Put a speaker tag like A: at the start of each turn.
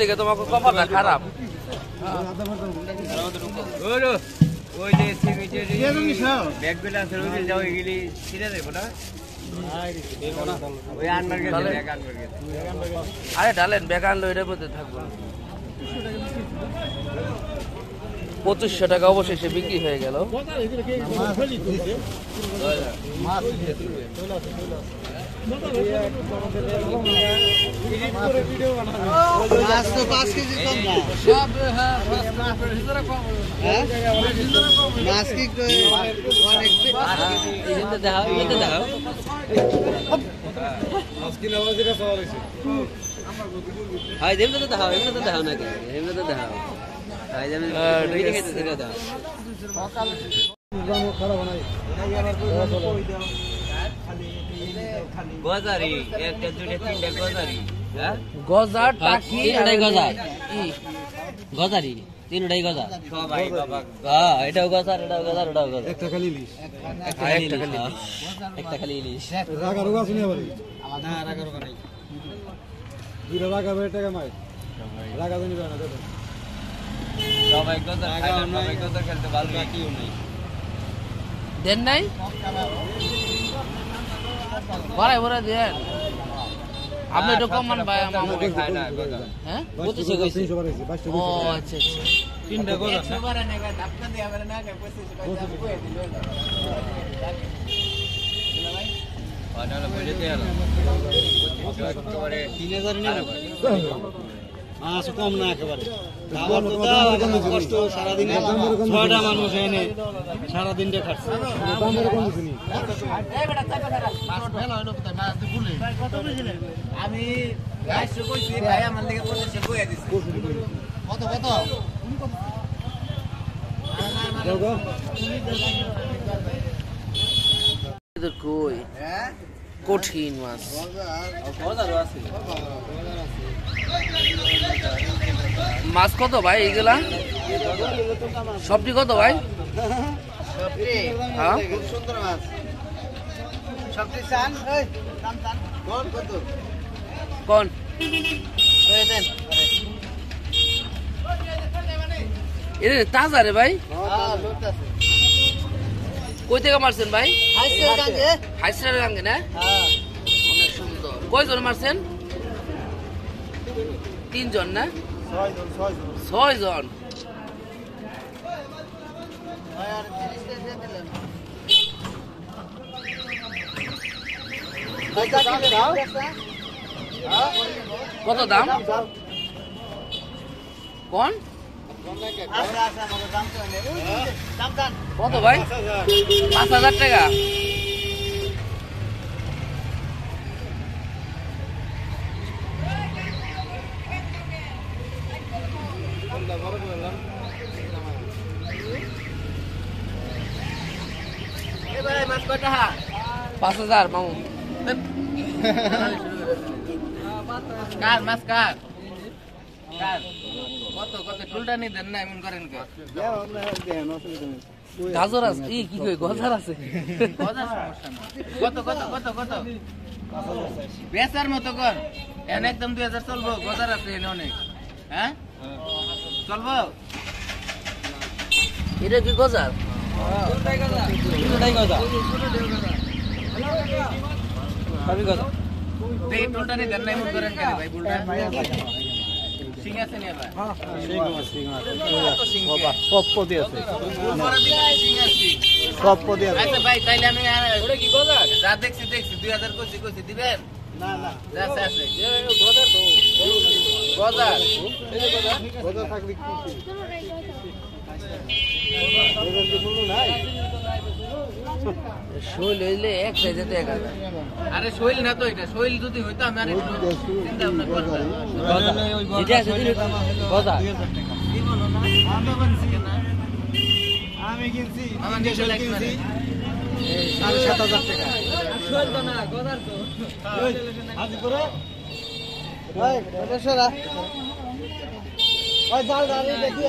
A: দিকে তোমাকে কপালটা খারাপ?
B: ওই যে ব্যাগগুলো আছে ওই যে যাও এগুলি ছিঁড়ে দেবো না?
A: আরে ডালেন আনলো মধ্যে থাকব পঁচিশশো টাকা অবশেষে বিক্রি হয়ে গেল।
C: মাছ। তো পাঁচ কেজি কম না হ্যাঁ? মাছ কি একটু অনেক
B: হয় দেবলে তো দেখাও এমনি তো দেখাও নাকি এমনি তো দেখাও হয় যেমন
A: আহ,
B: ভিডিও
A: ঠিক
B: খেতে
A: আছে।
B: থেকে দাও গজারি একটা দুটো তিনটা গজারি হ্যাঁ
A: গজা টাকি
D: তিনটাই গজা।
A: কি
D: গজারি তিনটাই গজা
B: বাবা।
D: হ্যাঁ এটাও গজার এটাও গজার এটাও গজার।
C: একটা খালি ইলিশ।
D: একটা
A: হ্যাঁ,
D: খালি ইলিশ, হ্যাঁ।
C: রাগা রোগা শুনে আবার না রাগা রোগা নাই দুইটা রাগা বেড়ে টাকা মাই রাগা জানি না দেখো।
B: সবাই গজা সবাই গজা খেলতে ভালো কেউ নেই।
A: দেন নাই? বড়াই বড়াই দেন। আপনি একটু কম মান ভাই আমার
B: আমাকে খায় না গজা
A: হ্যাঁ?
D: পঁচিশে কইছি।
A: ও আচ্ছা আচ্ছা।
C: তিনটা গজা
B: না বলে দেয়া একেবারে
C: তিন হাজার মাছ কম না একেবারে। আমার তো দাও, কষ্ট সারাদিনে ছয়টা মানুষ এনে খাচ্ছে।
B: আমি ভাই আমার
C: কত কত?
A: কই? কঠিন মাছ। এগুলা সবজি কত ভাই?
C: এইগুলা মাছ। কোন কত?
A: কোন?
C: কই দেন।
A: এটা তাজা রে ভাই।
C: হ্যাঁ
A: কই থেকে মারছেন ভাই? হাইসিরার গাঙ্গে না?
C: হ্যাঁ।
A: অনেক সুন্দর। কয়জন মারছেন? তিনজন না?
C: ছয়জন
A: কত দাম? কোন? কত ভাই? পাঁচ হাজার টাকা। পাঁচ হাজার, মামু।
B: কার, মাছ কার? কত কত? নি দেন না করেন কে?
A: গাজর আছে? ই, কি কই, গজার আছে।
B: কত কত কত কত? বেচার মতো কর। এনে একদম দুই হাজার চলবো, গজার আছে এনে অনেক। হ্যাঁ? চলবো?
A: এটা কি গজার?
D: গজা গজা?
C: সব পদে আছে সব পদে আছে
B: আচ্ছা ভাই তাইলে আমি ওটা কি গজার যা দেখছি দেখছি দুই হাজার কইছি কইছি দিবেন
C: না না
B: যা আছে আছে গজার
C: কথা থাকলে কি নাই
A: শৈল হইলে এক সাইজে এক হাজার।
B: আরে শৈল না তো এটা শৈল যদি হইতো আমি আর একটু চিন্তা ভাবনা করতাম।
D: গজা আছে তিনটা গজা
C: আমি কিনছি।
B: আমার না।
C: সাড়ে সাত হাজার টাকা। ওই ওটা সরা। ওই জাল জাল দেখি